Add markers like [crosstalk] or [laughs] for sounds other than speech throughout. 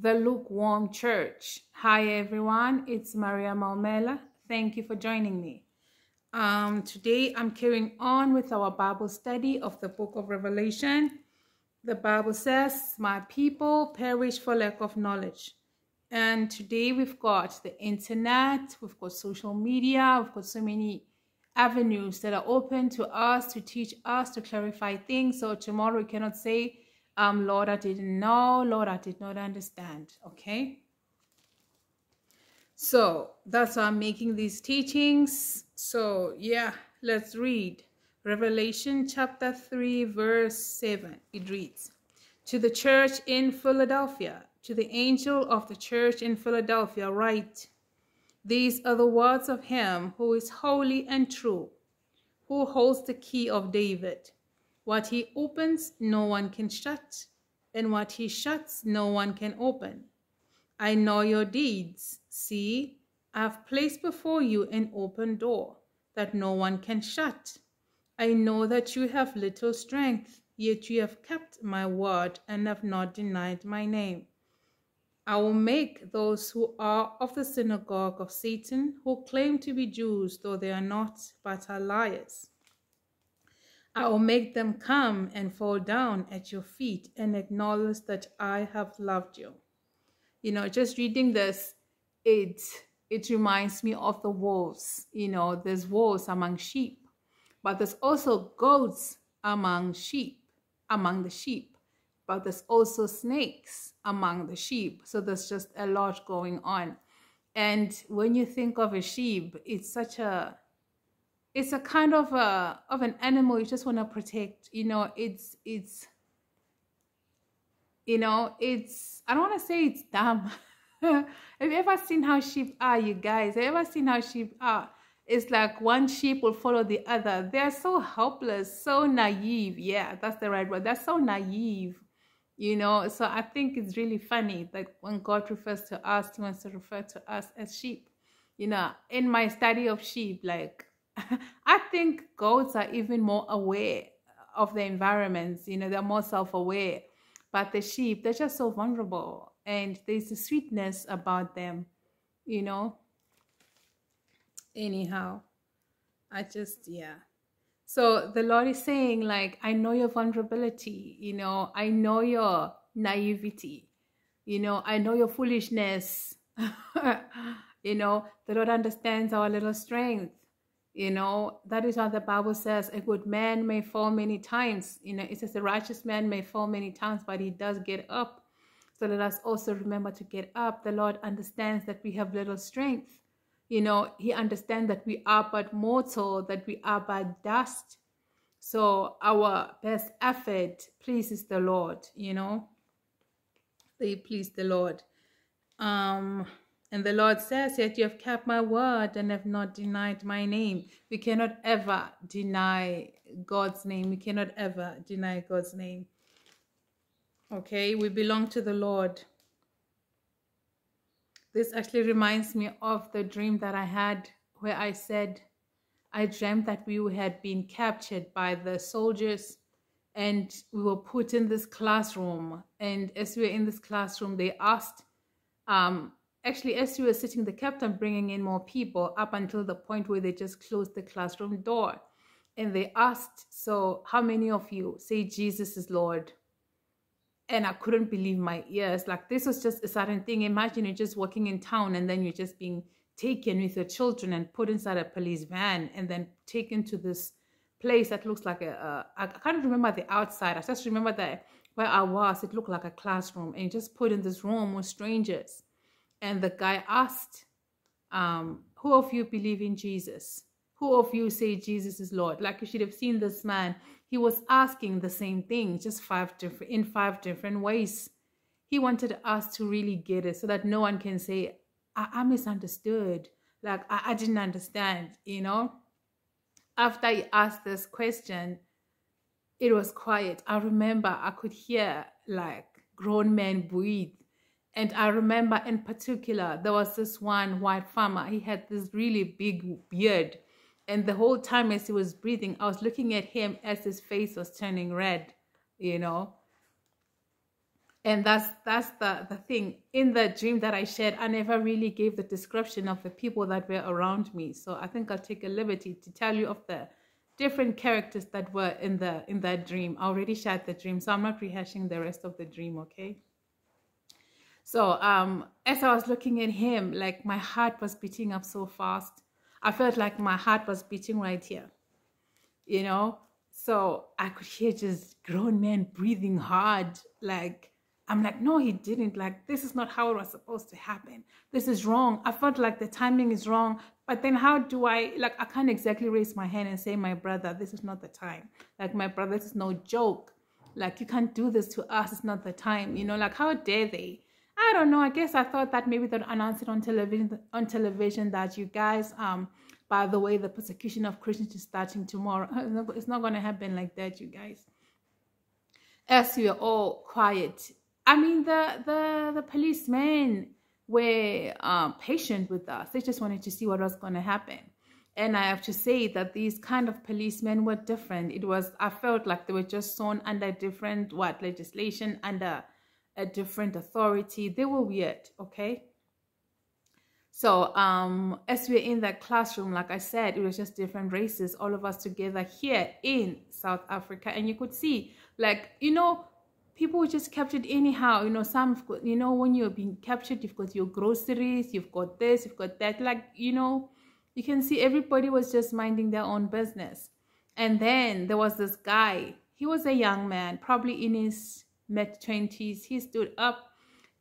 the lukewarm church. Hi everyone, it's Maria Maumela. Thank you for joining me. Um, today I'm carrying on with our Bible study of the book of Revelation. The Bible says, My people perish for lack of knowledge. And today we've got the internet, we've got social media, we've got so many avenues that are open to us to teach us to clarify things. So tomorrow we cannot say, um, Lord, I didn't know, Lord, I did not understand. Okay. So that's why I'm making these teachings. So yeah, let's read Revelation chapter 3, verse 7. It reads, To the church in Philadelphia, to the angel of the church in Philadelphia, write, These are the words of him who is holy and true, who holds the key of David. What he opens, no one can shut, and what he shuts, no one can open. I know your deeds. See, I've placed before you an open door that no one can shut. I know that you have little strength, yet you have kept my word and have not denied my name. I will make those who are of the synagogue of Satan, who claim to be Jews, though they are not, but are liars. I will make them come and fall down at your feet and acknowledge that I have loved you. You know, just reading this, it it reminds me of the wolves. You know, there's wolves among sheep, but there's also goats among sheep, among the sheep. But there's also snakes among the sheep. So there's just a lot going on. And when you think of a sheep, it's such a it's a kind of a of an animal you just want to protect you know it's it's you know it's i don't want to say it's dumb. [laughs] Have you ever seen how sheep are you guys? Have you ever seen how sheep are? It's like one sheep will follow the other. They're so helpless so naive. Yeah that's the right word. They're so naive you know? So i think it's really funny that when god refers to us he wants to refer to us as sheep. You know in my study of sheep like I think goats are even more aware of the environments, you know, they're more self aware. But the sheep, they're just so vulnerable and there's a sweetness about them, you know. Anyhow, I just, yeah. So the Lord is saying, like, I know your vulnerability, you know, I know your naivety, you know, I know your foolishness. [laughs] you know, the Lord understands our little strength you know, that is what the Bible says. A good man may fall many times. You know, it says the righteous man may fall many times, but he does get up. So let us also remember to get up. The Lord understands that we have little strength. You know, He understands that we are but mortal, that we are but dust. So our best effort pleases the Lord, you know. They please the Lord. Um and the Lord says, Yet you have kept my word and have not denied my name. We cannot ever deny God's name. We cannot ever deny God's name. Okay, we belong to the Lord. This actually reminds me of the dream that I had where I said, I dreamt that we had been captured by the soldiers and we were put in this classroom. And as we were in this classroom, they asked, um, actually as we were sitting the captain bringing in more people up until the point where they just closed the classroom door. And they asked so how many of you say jesus is lord? And i couldn't believe my ears. Like this was just a sudden thing. Imagine you're just walking in town and then you're just being taken with your children and put inside a police van and then taken to this place that looks like a. I can't remember the outside. I just remember that where i was it looked like a classroom. And just put in this room with strangers and the guy asked, um, Who of you believe in Jesus? Who of you say Jesus is Lord? Like you should have seen this man. He was asking the same thing, just five different in five different ways. He wanted us to really get it so that no one can say, I, I misunderstood. Like I, I didn't understand, you know? After he asked this question, it was quiet. I remember I could hear like grown men breathe and I remember in particular, there was this one white farmer. He had this really big beard. And the whole time as he was breathing, I was looking at him as his face was turning red, you know. and that's that's the the thing in the dream that i shared i never really gave the description of the people that were around me so i think i'll take a liberty to tell you of the different characters that were in the in that dream i already shared the dream so i'm not rehashing the rest of the dream okay so um as i was looking at him like my heart was beating up so fast i felt like my heart was beating right here you know so i could hear just grown men breathing hard like I'm like, no, he didn't. Like, this is not how it was supposed to happen. This is wrong. I felt like the timing is wrong. But then how do I, like, I can't exactly raise my hand and say, my brother, this is not the time. Like, my brother, this is no joke. Like, you can't do this to us. It's not the time. You know, like, how dare they? I don't know. I guess I thought that maybe they'd announce it on television, on television that you guys, um, by the way, the persecution of Christians is starting tomorrow. [laughs] It's not going to happen like that, you guys. As you're all quiet I mean, the the the policemen were um, patient with us. They just wanted to see what was going to happen. And I have to say that these kind of policemen were different. It was I felt like they were just sewn under different what legislation under a different authority. They were weird. Okay. So um, as we're in that classroom, like I said, it was just different races, all of us together here in South Africa, and you could see, like you know, people were just captured anyhow. You know, some, you know, when you're being captured, you've got your groceries, you've got this, you've got that. Like, you know, you can see everybody was just minding their own business. And then there was this guy. He was a young man, probably in his mid 20s. He stood up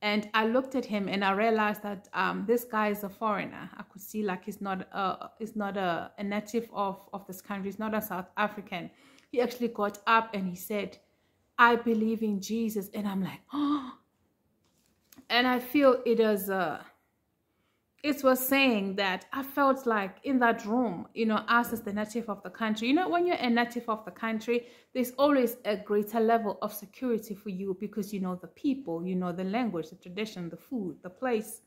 and I looked at him and I realized that um, this guy is a foreigner. I could see like he's not a, he's not a, a native of, of this country. He's not a South African. He actually got up and he said, I believe in Jesus. And I'm like, oh. [gasps] And I feel it is, uh, it was saying that I felt like in that room, you know, us as the native of the country, you know, when you're a native of the country, there's always a greater level of security for you because you know the people, you know the language, the tradition, the food, the place,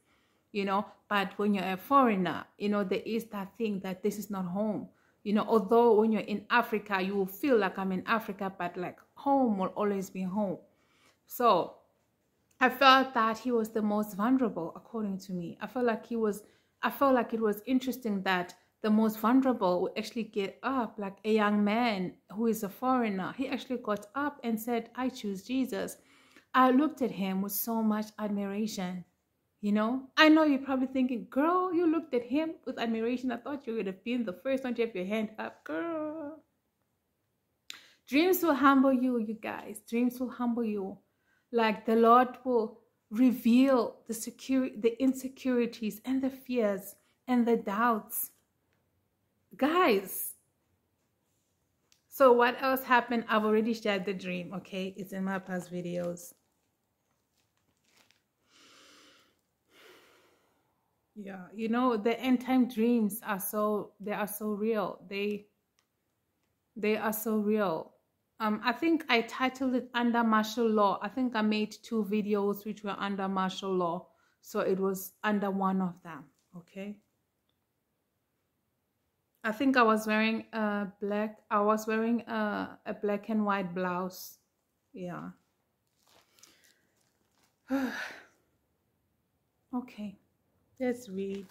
you know. But when you're a foreigner, you know, there is that thing that this is not home. You know, although when you're in Africa, you will feel like I'm in Africa, but like home will always be home. So I felt that he was the most vulnerable, according to me. I felt like he was, I felt like it was interesting that the most vulnerable would actually get up, like a young man who is a foreigner. He actually got up and said, I choose Jesus. I looked at him with so much admiration. You know, I know you're probably thinking, girl, you looked at him with admiration. I thought you would have been the first one to have your hand up, girl. Dreams will humble you, you guys. Dreams will humble you. Like the Lord will reveal the security, the insecurities and the fears and the doubts. Guys, so what else happened? I've already shared the dream, okay? It's in my past videos. yeah you know the end time dreams are so they are so real they they are so real um i think i titled it under martial law. I think i made two videos which were under martial law. So it was under one of them okay? I think i was wearing a black i was wearing a, a black and white blouse. Yeah. [sighs] Okay. Let's read.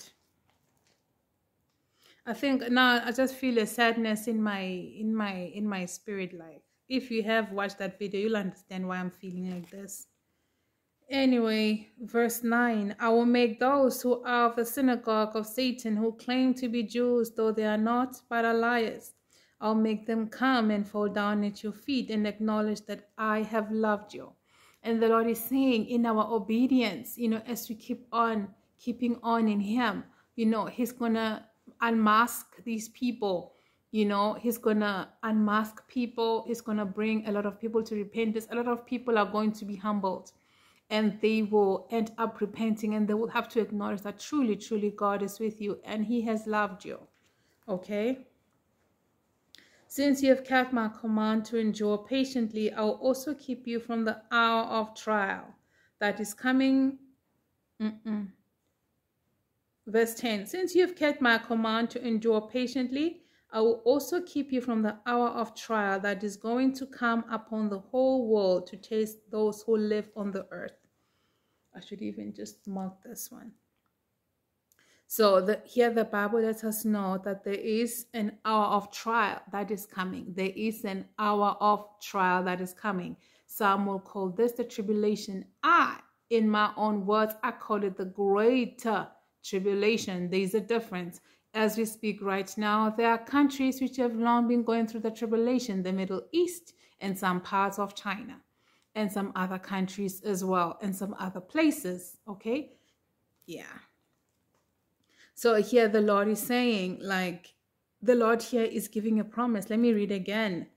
I think now I just feel a sadness in my in my in my spirit. Like if you have watched that video, you'll understand why I'm feeling like this. Anyway, verse 9 I will make those who are of the synagogue of Satan, who claim to be Jews, though they are not, but are liars. I'll make them come and fall down at your feet and acknowledge that I have loved you. And the Lord is saying, in our obedience, you know, as we keep on keeping on in him you know he's gonna unmask these people you know he's gonna unmask people he's gonna bring a lot of people to repentance. A lot of people are going to be humbled and they will end up repenting and they will have to acknowledge that truly truly god is with you and he has loved you okay? Since you have kept my command to endure patiently i will also keep you from the hour of trial that is coming. Mm -mm Verse 10 Since you have kept my command to endure patiently, I will also keep you from the hour of trial that is going to come upon the whole world to taste those who live on the earth. I should even just mark this one. So the, here the Bible lets us know that there is an hour of trial that is coming. There is an hour of trial that is coming. Some will call this the tribulation. I, in my own words, I call it the greater tribulation. There's a difference as we speak right now, there are countries which have long been going through the tribulation, the Middle East and some parts of China and some other countries as well and some other places. Okay. Yeah. So here the Lord is saying, like, the Lord here is giving a promise. Let me read again.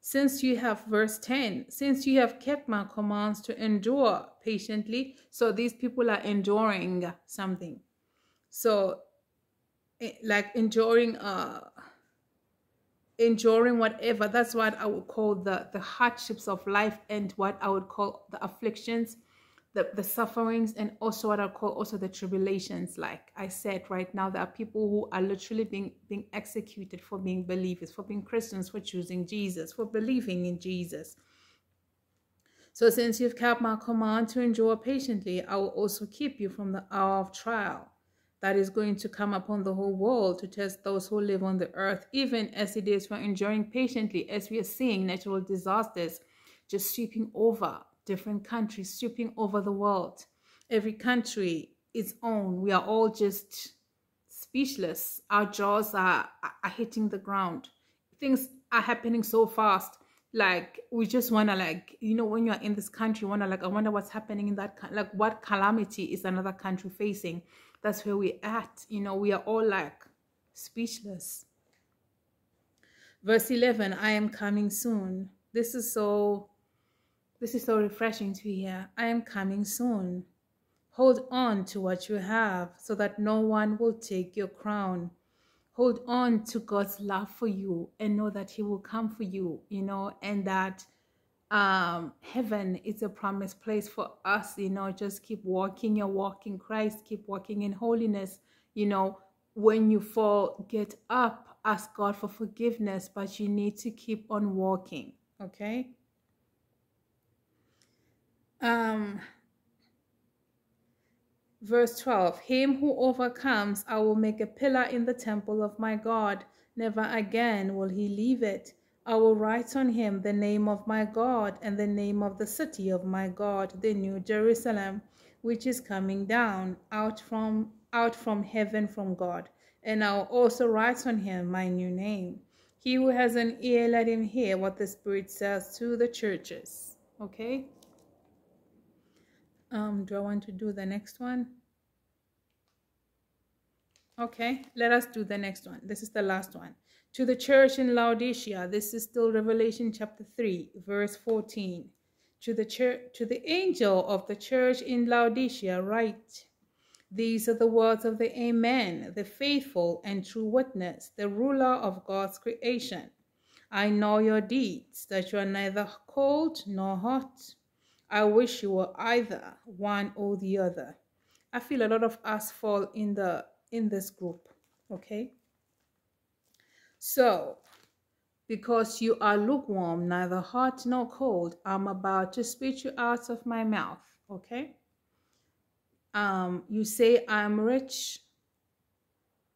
Since you have, verse 10, since you have kept my commands to endure patiently. So these people are enduring something. So like enduring uh enduring whatever. That's what i would call the the hardships of life and what i would call the afflictions the, the sufferings and also what i call also the tribulations. Like i said right now there are people who are literally being being executed for being believers for being christians for choosing jesus for believing in jesus. So since you've kept my command to endure patiently i will also keep you from the hour of trial that is going to come upon the whole world to test those who live on the earth, even as it is we're enduring patiently, as we are seeing natural disasters just sweeping over different countries, sweeping over the world. Every country its own. We are all just speechless. Our jaws are, are hitting the ground. Things are happening so fast. Like we just wanna like you know when you're in this country, wanna like I wonder what's happening in that like what calamity is another country facing that's where we're at. You know, we are all like speechless. Verse 11, I am coming soon. This is so, this is so refreshing to hear. I am coming soon. Hold on to what you have so that no one will take your crown. Hold on to God's love for you and know that he will come for you, you know, and that um heaven is a promised place for us you know just keep walking your walk in christ keep walking in holiness you know. When you fall get up ask god for forgiveness but you need to keep on walking okay? Um verse 12 him who overcomes i will make a pillar in the temple of my god. Never again will he leave it I will write on him the name of my God and the name of the city of my God, the new Jerusalem, which is coming down out from out from heaven from God. And I'll also write on him my new name. He who has an ear, let him hear what the Spirit says to the churches. Okay. Um, do I want to do the next one? Okay, let us do the next one. This is the last one. To the church in Laodicea, this is still Revelation chapter 3, verse 14. To the church, to the angel of the church in Laodicea, write: These are the words of the Amen, the faithful and true witness, the ruler of God's creation. I know your deeds, that you are neither cold nor hot. I wish you were either one or the other. I feel a lot of us fall in the in this group, okay? So, because you are lukewarm, neither hot nor cold, I'm about to spit you out of my mouth. Okay? Um, you say I'm rich.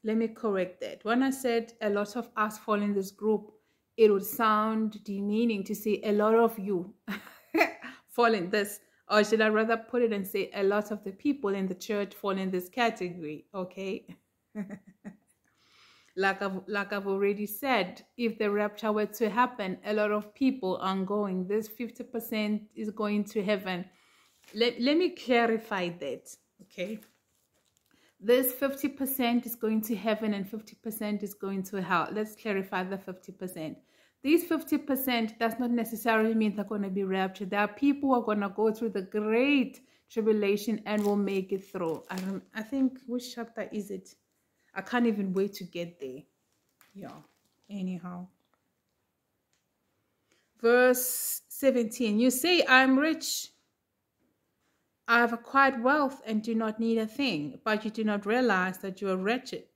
Let me correct that. When I said a lot of us fall in this group, it would sound demeaning to say a lot of you [laughs] fall in this. Or should I rather put it and say a lot of the people in the church fall in this category? Okay. [laughs] like I've, like I've already said, if the rapture were to happen, a lot of people are going. This 50% is going to heaven. Let, let me clarify that, okay? This 50% is going to heaven and 50% is going to hell. Let's clarify the 50%. These 50% does not necessarily mean they're going to be raptured. There are people who are going to go through the great tribulation and will make it through. I, don't, I think, which chapter is it? I can't even wait to get there. Yeah, anyhow. Verse 17 You say, I'm rich. I have acquired wealth and do not need a thing, but you do not realize that you are wretched,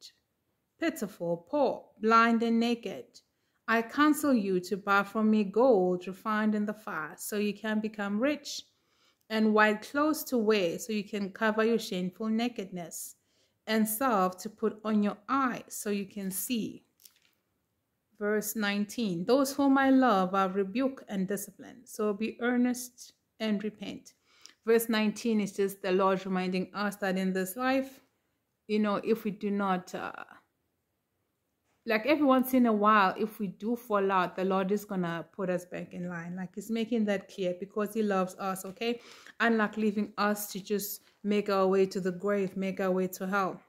pitiful, poor, blind, and naked. I counsel you to buy from me gold refined in the fire, so you can become rich, and white clothes to wear, so you can cover your shameful nakedness, and salve to put on your eyes, so you can see. Verse 19 Those whom I love I rebuke and discipline, so be earnest and repent. Verse 19 is just the Lord reminding us that in this life, you know, if we do not. Uh, like every once in a while, if we do fall out, the Lord is gonna put us back in line. Like He's making that clear because He loves us, okay? and Unlike leaving us to just make our way to the grave, make our way to hell.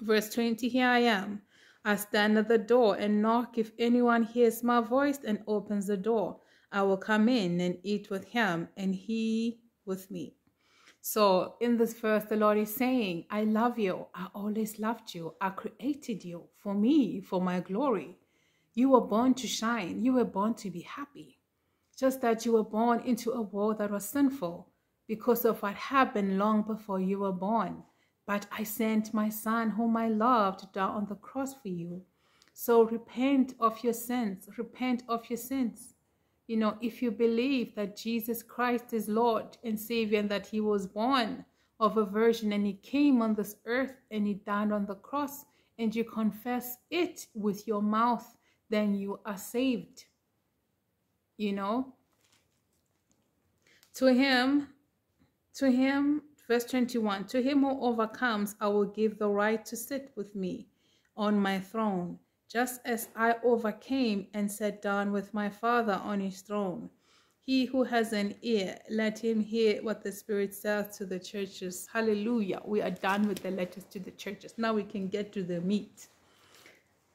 Verse 20 Here I am. I stand at the door and knock. If anyone hears my voice and opens the door, I will come in and eat with him and he with me. So in this verse, the Lord is saying, I love you. I always loved you. I created you for me, for my glory. You were born to shine. You were born to be happy. Just that you were born into a world that was sinful because of what happened long before you were born. But I sent my son, whom I loved, to die on the cross for you. So repent of your sins. Repent of your sins. You know, if you believe that Jesus Christ is Lord and Savior and that he was born of a virgin and he came on this earth and he died on the cross and you confess it with your mouth, then you are saved. You know? To him, to him, verse 21, to him who overcomes, I will give the right to sit with me on my throne just as I overcame and sat down with my Father on his throne. He who has an ear, let him hear what the Spirit says to the churches. Hallelujah. We are done with the letters to the churches. Now we can get to the meat.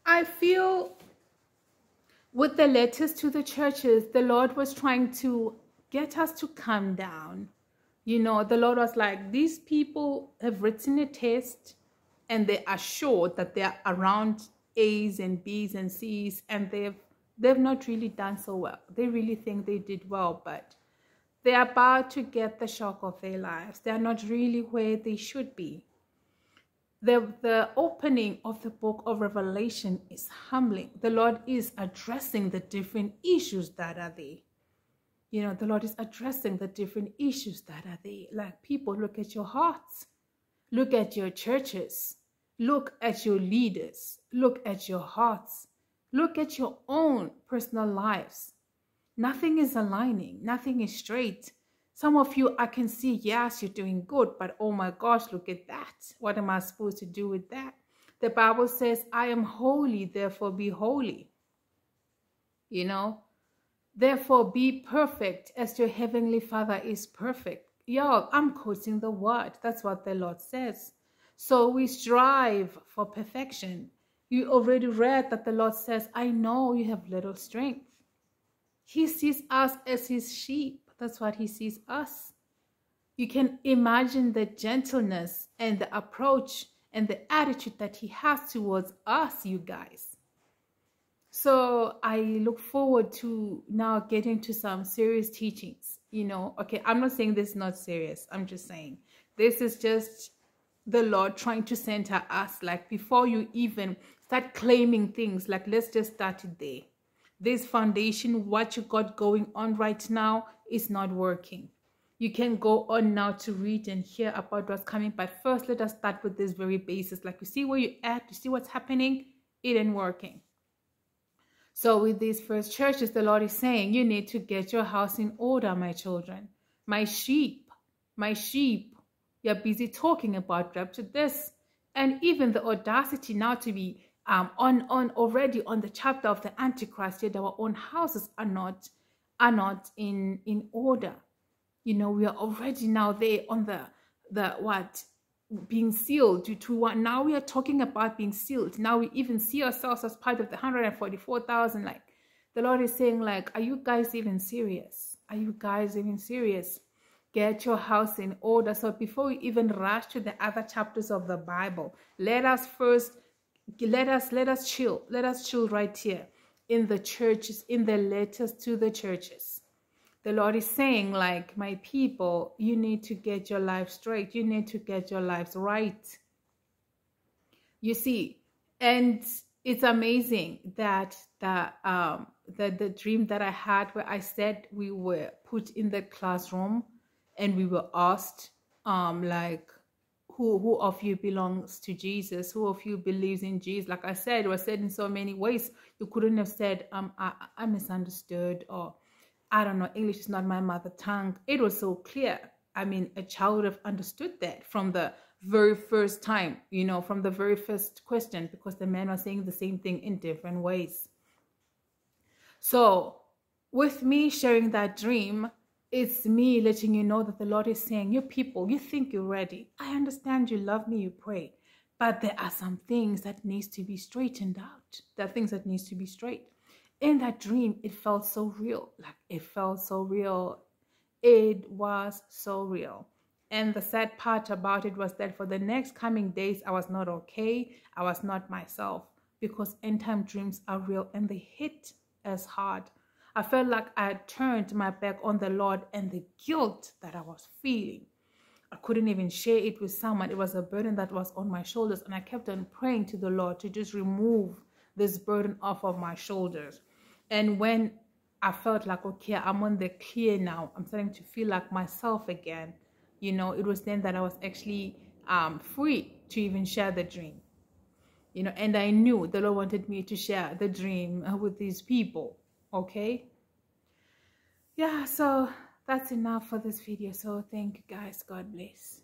I feel with the letters to the churches, the Lord was trying to get us to calm down. You know, the Lord was like, these people have written a test and they are sure that they are around A's and B's and C's and they've they've not really done so well. They really think they did well, but they're about to get the shock of their lives. They're not really where they should be. The, the opening of the book of Revelation is humbling. The Lord is addressing the different issues that are there. You know, the Lord is addressing the different issues that are there. Like people, look at your hearts, look at your churches, Look at your leaders. Look at your hearts. Look at your own personal lives. Nothing is aligning. Nothing is straight. Some of you, I can see, yes, you're doing good, but oh my gosh, look at that. What am I supposed to do with that? The Bible says, I am holy, therefore be holy. You know, therefore be perfect as your heavenly Father is perfect. Y'all, I'm quoting the word. That's what the Lord says. So we strive for perfection. You already read that the Lord says, I know you have little strength. He sees us as his sheep. That's what he sees us. You can imagine the gentleness and the approach and the attitude that he has towards us, you guys. So I look forward to now getting to some serious teachings. You know, okay, I'm not saying this is not serious. I'm just saying this is just the Lord trying to center us. Like before you even start claiming things, like let's just start it there. This foundation, what you got going on right now is not working. You can go on now to read and hear about what's coming. But first, let us start with this very basis. Like you see where you're at, you see what's happening, it ain't working. So with these first churches, the Lord is saying, you need to get your house in order, my children. My sheep, my sheep you're busy talking about rapture this and even the audacity now to be um, on on already on the chapter of the antichrist yet our own houses are not are not in in order. You know we are already now there on the the what? Being sealed due to what? Now we are talking about being sealed. Now we even see ourselves as part of the 144,000 like the lord is saying like are you guys even serious? Are you guys even serious? Get your house in order. So before we even rush to the other chapters of the Bible, let us first let us let us chill. Let us chill right here in the churches, in the letters to the churches. The Lord is saying, like, my people, you need to get your life straight. You need to get your lives right. You see, and it's amazing that the um the the dream that I had where I said we were put in the classroom and we were asked um like who who of you belongs to Jesus? Who of you believes in Jesus? Like I said was said in so many ways you couldn't have said um I, I misunderstood or I don't know English is not my mother tongue. It was so clear. I mean a child would have understood that from the very first time, you know, from the very first question, because the men are saying the same thing in different ways. So, with me sharing that dream, it's me letting you know that the Lord is saying, You people, you think you're ready. I understand you love me, you pray. But there are some things that needs to be straightened out. There are things that needs to be straight. In that dream, it felt so real. Like it felt so real. It was so real. And the sad part about it was that for the next coming days, I was not okay. I was not myself because end time dreams are real and they hit as hard. I felt like I had turned my back on the Lord and the guilt that I was feeling. I couldn't even share it with someone. It was a burden that was on my shoulders. And I kept on praying to the Lord to just remove this burden off of my shoulders. And when I felt like, okay, I'm on the clear now, I'm starting to feel like myself again you know it was then that i was actually um, free to even share the dream you know and i knew the lord wanted me to share the dream with these people okay? Yeah so that's enough for this video. So thank you guys. God bless